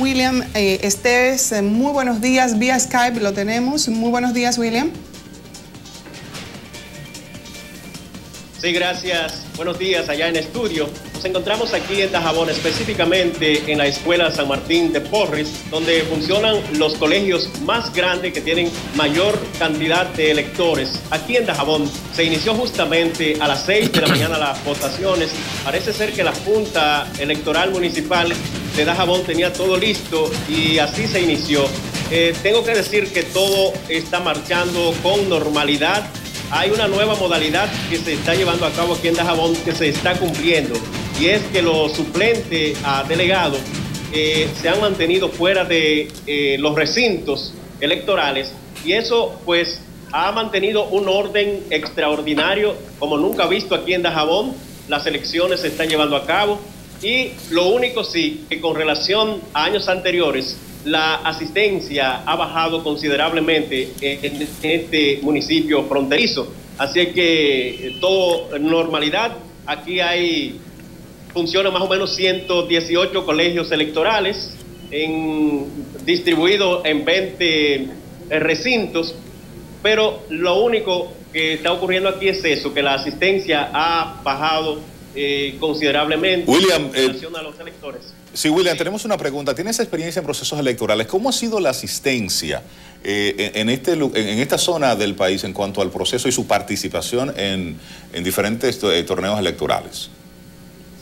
William eh, Esteves. Eh, muy buenos días, vía Skype lo tenemos. Muy buenos días, William. Sí, gracias. Buenos días allá en estudio. Nos encontramos aquí en Dajabón, específicamente en la Escuela San Martín de Porres, donde funcionan los colegios más grandes que tienen mayor cantidad de electores. Aquí en Dajabón se inició justamente a las 6 de la mañana las votaciones. Parece ser que la Junta Electoral Municipal de Dajabón tenía todo listo y así se inició. Eh, tengo que decir que todo está marchando con normalidad hay una nueva modalidad que se está llevando a cabo aquí en Dajabón que se está cumpliendo y es que los suplentes a delegados eh, se han mantenido fuera de eh, los recintos electorales y eso pues ha mantenido un orden extraordinario como nunca visto aquí en Dajabón. Las elecciones se están llevando a cabo y lo único sí que con relación a años anteriores la asistencia ha bajado considerablemente en este municipio fronterizo. Así que eh, todo normalidad. Aquí hay, funciona más o menos 118 colegios electorales en, distribuidos en 20 eh, recintos, pero lo único que está ocurriendo aquí es eso, que la asistencia ha bajado eh, considerablemente William, en relación a los electores. Sí, William, tenemos una pregunta. ¿Tienes experiencia en procesos electorales? ¿Cómo ha sido la asistencia eh, en, este, en esta zona del país en cuanto al proceso y su participación en, diferentes eh, torneos electorales?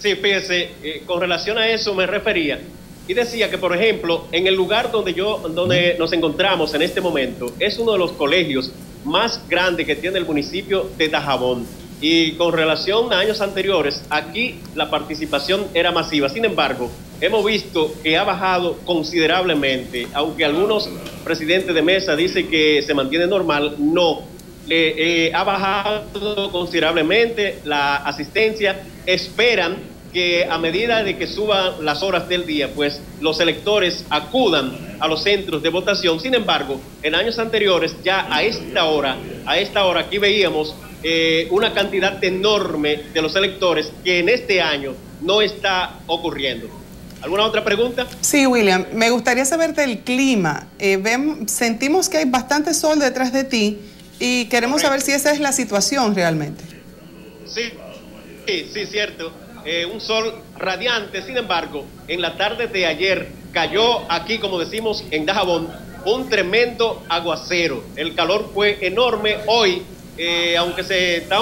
Sí, fíjese, eh, con relación a eso me refería y decía que, por ejemplo, en el lugar donde, yo, donde nos encontramos en este momento es uno de los colegios más grandes que tiene el municipio de Tajabón. Y con relación a años anteriores, aquí la participación era masiva. Sin embargo, hemos visto que ha bajado considerablemente, aunque algunos presidentes de mesa dicen que se mantiene normal, no. Eh, ha bajado considerablemente la asistencia. Esperan que a medida de que suban las horas del día, pues los electores acudan a los centros de votación. Sin embargo, en años anteriores, ya a esta hora, a esta hora aquí veíamos eh, una cantidad enorme de los electores que en este año no está ocurriendo. ¿Alguna otra pregunta? Sí, William. Me gustaría saber del clima. Eh, sentimos que hay bastante sol detrás de ti y queremos saber si esa es la situación realmente. Sí, sí, sí, cierto. Eh, un sol radiante. Sin embargo, en la tarde de ayer cayó aquí, como decimos, en Dajabón, un tremendo aguacero. El calor fue enorme. Hoy, eh, aunque está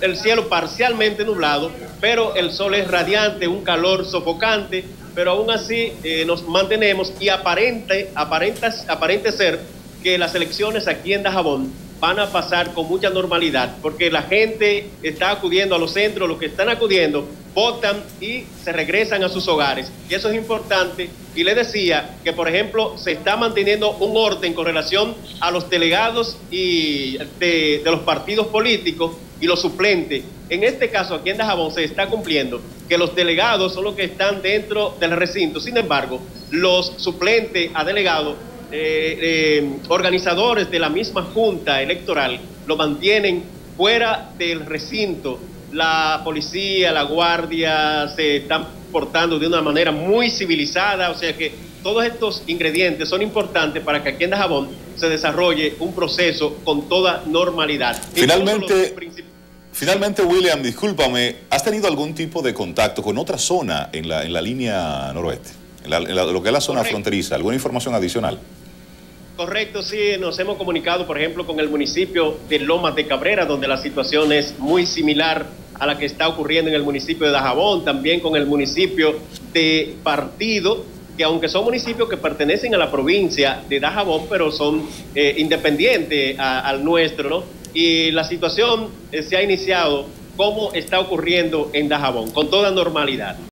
el cielo parcialmente nublado, pero el sol es radiante, un calor sofocante pero aún así eh, nos mantenemos y aparente, aparenta, aparente ser que las elecciones aquí en Dajabón van a pasar con mucha normalidad, porque la gente está acudiendo a los centros, los que están acudiendo votan y se regresan a sus hogares. Y eso es importante. Y le decía que, por ejemplo, se está manteniendo un orden con relación a los delegados y de, los partidos políticos y los suplentes. En este caso, aquí en Dajabón se está cumpliendo que los delegados son los que están dentro del recinto. Sin embargo, los suplentes a delegados, eh, eh, organizadores de la misma junta electoral, lo mantienen fuera del recinto. La policía, la guardia se están portando de una manera muy civilizada, o sea que todos estos ingredientes son importantes para que aquí en Dajabón se desarrolle un proceso con toda normalidad. Finalmente, finalmente William, discúlpame, ¿has tenido algún tipo de contacto con otra zona en la, en la línea noroeste? En, lo que es la zona fronteriza, ¿alguna información adicional? Correcto, sí, nos hemos comunicado, por ejemplo, con el municipio de Lomas de Cabrera, donde la situación es muy similar a la que está ocurriendo en el municipio de Dajabón, también con el municipio de Partido, que aunque son municipios que pertenecen a la provincia de Dajabón, pero son eh, independientes al nuestro, ¿no? Y la situación eh, se ha iniciado como está ocurriendo en Dajabón, con toda normalidad.